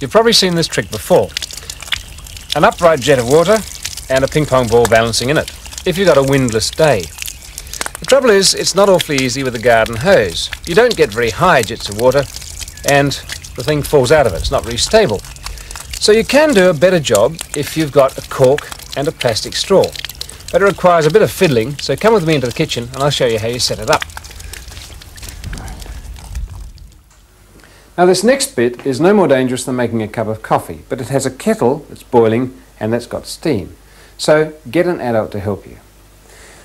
You've probably seen this trick before. An upright jet of water and a ping pong ball balancing in it, if you've got a windless day. The trouble is, it's not awfully easy with a garden hose. You don't get very high jets of water, and the thing falls out of it. It's not very stable. So you can do a better job if you've got a cork and a plastic straw. But it requires a bit of fiddling, so come with me into the kitchen and I'll show you how you set it up. Now this next bit is no more dangerous than making a cup of coffee, but it has a kettle that's boiling and that's got steam. So get an adult to help you.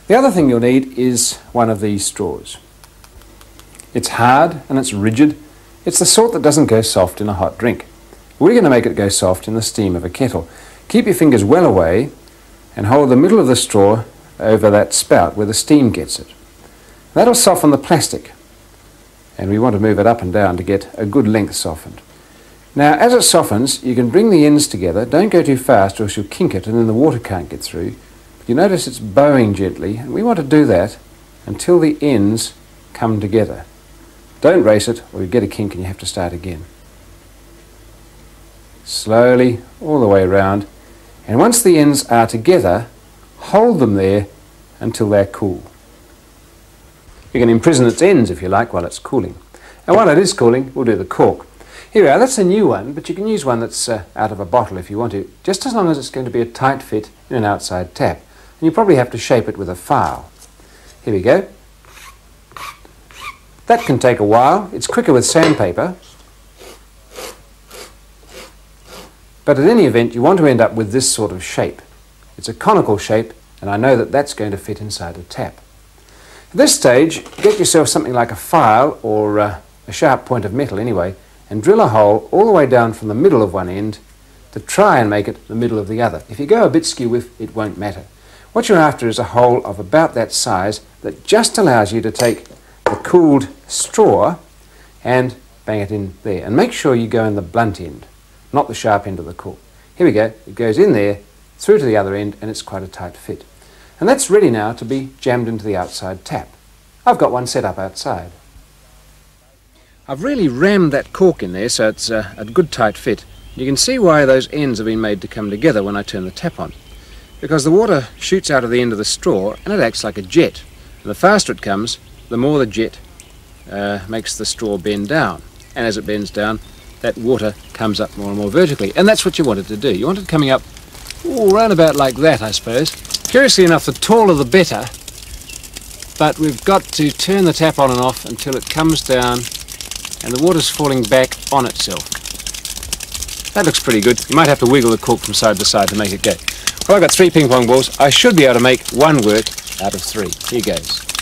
The other thing you'll need is one of these straws. It's hard and it's rigid. It's the sort that doesn't go soft in a hot drink. We're going to make it go soft in the steam of a kettle. Keep your fingers well away and hold the middle of the straw over that spout where the steam gets it. That'll soften the plastic and we want to move it up and down to get a good length softened. Now as it softens you can bring the ends together, don't go too fast or else you'll kink it and then the water can't get through. You notice it's bowing gently and we want to do that until the ends come together. Don't race it or you get a kink and you have to start again. Slowly all the way around and once the ends are together hold them there until they're cool. You can imprison its ends if you like while it's cooling. And while it is cooling, we'll do the cork. Here we are, that's a new one, but you can use one that's uh, out of a bottle if you want to, just as long as it's going to be a tight fit in an outside tap. And you probably have to shape it with a file. Here we go. That can take a while. It's quicker with sandpaper. But at any event, you want to end up with this sort of shape. It's a conical shape, and I know that that's going to fit inside a tap. At this stage, get yourself something like a file or uh, a sharp point of metal anyway, and drill a hole all the way down from the middle of one end to try and make it the middle of the other. If you go a bit skew with, it won't matter. What you're after is a hole of about that size that just allows you to take the cooled straw and bang it in there. And make sure you go in the blunt end, not the sharp end of the cork. Here we go. It goes in there, through to the other end, and it's quite a tight fit. And that's ready now to be jammed into the outside tap. I've got one set up outside. I've really rammed that cork in there so it's uh, a good tight fit. You can see why those ends have been made to come together when I turn the tap on. Because the water shoots out of the end of the straw and it acts like a jet. And the faster it comes, the more the jet uh, makes the straw bend down. And as it bends down, that water comes up more and more vertically. And that's what you wanted to do. You want it coming up ooh, round about like that, I suppose. Curiously enough, the taller the better, but we've got to turn the tap on and off until it comes down and the water's falling back on itself. That looks pretty good. You might have to wiggle the cork from side to side to make it go. Well, I've got three ping pong balls. I should be able to make one work out of three. Here goes.